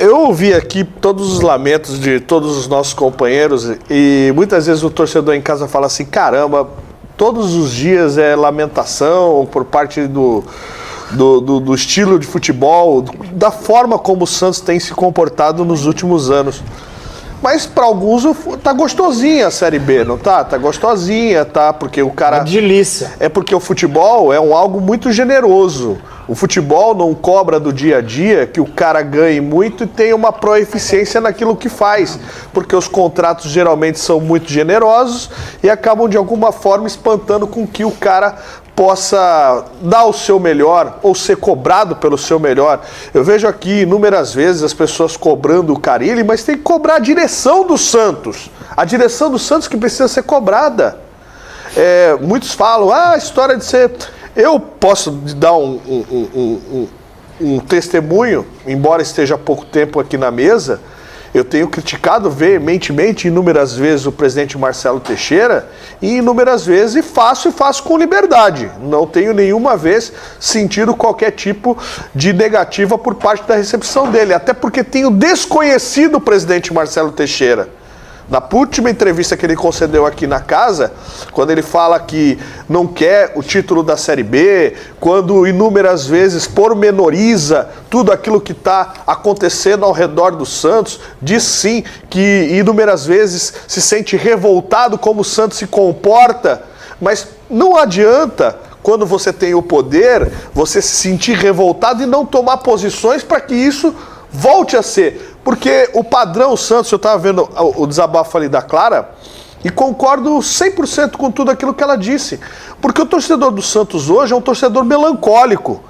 Eu ouvi aqui todos os lamentos de todos os nossos companheiros e muitas vezes o torcedor em casa fala assim: caramba, todos os dias é lamentação por parte do, do, do, do estilo de futebol, da forma como o Santos tem se comportado nos últimos anos. Mas para alguns tá gostosinha a Série B, não tá? Tá gostosinha, tá? Porque o cara. Uma delícia. É porque o futebol é um algo muito generoso. O futebol não cobra do dia a dia que o cara ganhe muito e tenha uma proeficiência naquilo que faz, porque os contratos geralmente são muito generosos e acabam de alguma forma espantando com que o cara possa dar o seu melhor ou ser cobrado pelo seu melhor. Eu vejo aqui inúmeras vezes as pessoas cobrando o Carilli, mas tem que cobrar a direção do Santos. A direção do Santos que precisa ser cobrada. É, muitos falam, ah, a história de ser eu posso dar um, um, um, um, testemunho, embora esteja há pouco tempo aqui na mesa, eu tenho criticado veementemente inúmeras vezes o presidente Marcelo Teixeira e inúmeras vezes faço e faço com liberdade. Não tenho nenhuma vez sentido qualquer tipo de negativa por parte da recepção dele, até porque tenho desconhecido o presidente Marcelo Teixeira. Na última entrevista que ele concedeu aqui na casa, quando ele fala que não quer o título da Série B, quando inúmeras vezes pormenoriza tudo aquilo que está acontecendo ao redor do Santos, diz sim que inúmeras vezes se sente revoltado como o Santos se comporta, mas não adianta quando você tem o poder, você se sentir revoltado e não tomar posições para que isso volte a ser. Porque o padrão Santos, eu estava vendo o desabafo ali da Clara, e concordo 100% com tudo aquilo que ela disse. Porque o torcedor do Santos hoje é um torcedor melancólico.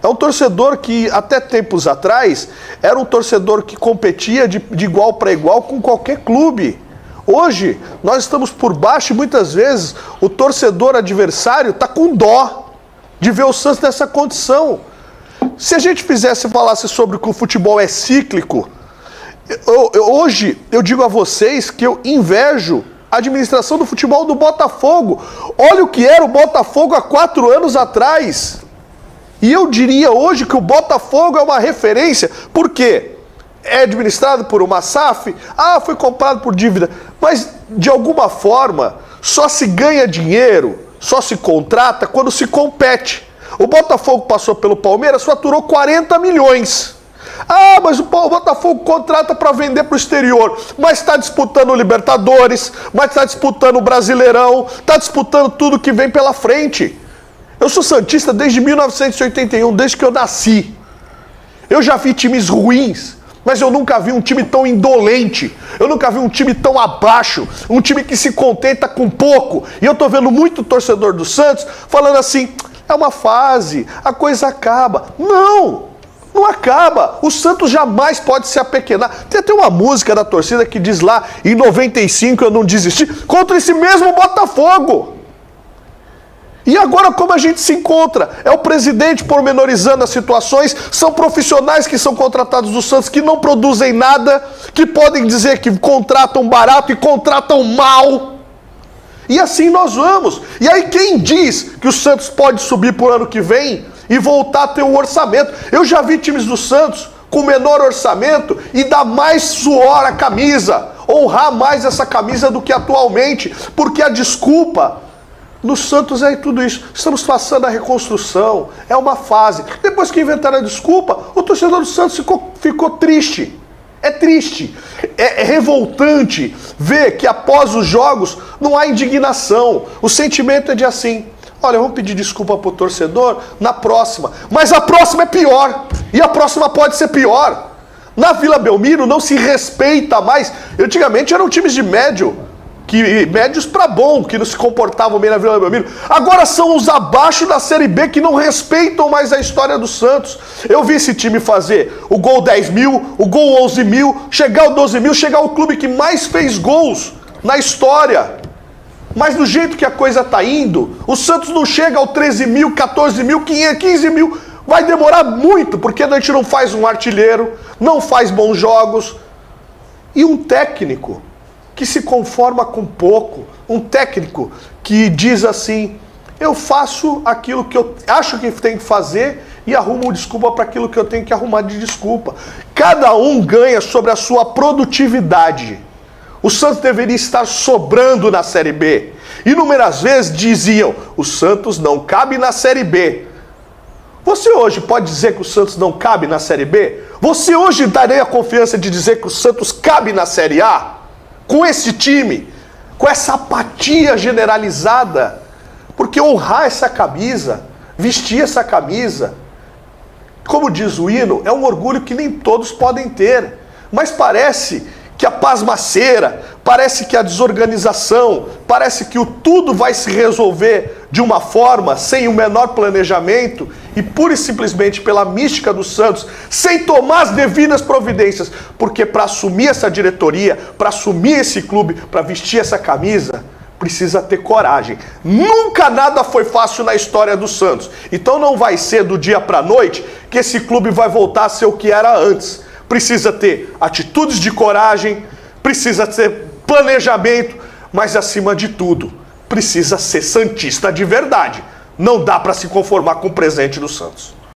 É um torcedor que, até tempos atrás, era um torcedor que competia de, de igual para igual com qualquer clube. Hoje, nós estamos por baixo e muitas vezes o torcedor adversário está com dó de ver o Santos nessa condição. Se a gente fizesse falasse sobre que o futebol é cíclico, eu, eu, hoje eu digo a vocês que eu invejo a administração do futebol do Botafogo. Olha o que era o Botafogo há quatro anos atrás. E eu diria hoje que o Botafogo é uma referência. Por quê? É administrado por uma SAF? Ah, foi comprado por dívida. Mas, de alguma forma, só se ganha dinheiro, só se contrata quando se compete. O Botafogo passou pelo Palmeiras, faturou 40 milhões. Ah, mas o Botafogo contrata para vender para o exterior, mas está disputando o Libertadores, mas está disputando o Brasileirão, está disputando tudo que vem pela frente. Eu sou Santista desde 1981, desde que eu nasci. Eu já vi times ruins, mas eu nunca vi um time tão indolente. Eu nunca vi um time tão abaixo, um time que se contenta com pouco. E eu tô vendo muito torcedor do Santos falando assim: é uma fase, a coisa acaba. Não! Não acaba. O Santos jamais pode se apequenar. Tem até uma música da torcida que diz lá, em 95 eu não desisti, contra esse mesmo Botafogo. E agora como a gente se encontra? É o presidente pormenorizando as situações, são profissionais que são contratados do Santos que não produzem nada, que podem dizer que contratam barato e contratam mal. E assim nós vamos. E aí quem diz que o Santos pode subir o ano que vem e voltar a ter um orçamento. Eu já vi times do Santos com menor orçamento e dar mais suor à camisa, honrar mais essa camisa do que atualmente, porque a desculpa no Santos é tudo isso. Estamos passando a reconstrução, é uma fase. Depois que inventaram a desculpa, o torcedor do Santos ficou, ficou triste. É triste, é, é revoltante ver que após os jogos não há indignação. O sentimento é de assim: Olha, vamos pedir desculpa pro torcedor na próxima. Mas a próxima é pior. E a próxima pode ser pior. Na Vila Belmiro não se respeita mais. Antigamente eram times de médio, que médios para bom, que não se comportavam bem na Vila Belmiro. Agora são os abaixo da Série B que não respeitam mais a história do Santos. Eu vi esse time fazer o gol 10 mil, o gol 11 mil, chegar ao 12 mil, chegar ao clube que mais fez gols na história. Mas do jeito que a coisa está indo, o Santos não chega ao 13 mil, 14 mil, 15 mil. Vai demorar muito, porque a gente não faz um artilheiro, não faz bons jogos. E um técnico que se conforma com pouco, um técnico que diz assim: eu faço aquilo que eu acho que tem que fazer e arrumo desculpa para aquilo que eu tenho que arrumar de desculpa. Cada um ganha sobre a sua produtividade. O Santos deveria estar sobrando na Série B. Inúmeras vezes diziam: o Santos não cabe na Série B. Você hoje pode dizer que o Santos não cabe na Série B? Você hoje daria a confiança de dizer que o Santos cabe na Série A? Com esse time? Com essa apatia generalizada? Porque honrar essa camisa, vestir essa camisa, como diz o hino, é um orgulho que nem todos podem ter. Mas parece pasmaceira, parece que a desorganização, parece que o tudo vai se resolver de uma forma sem o menor planejamento e pura e simplesmente pela mística dos Santos, sem tomar as devidas providências, porque para assumir essa diretoria, para assumir esse clube, para vestir essa camisa, precisa ter coragem. Nunca nada foi fácil na história do Santos. Então não vai ser do dia para noite que esse clube vai voltar a ser o que era antes precisa ter atitudes de coragem, precisa ter planejamento, mas acima de tudo, precisa ser santista de verdade. Não dá para se conformar com o presente do Santos.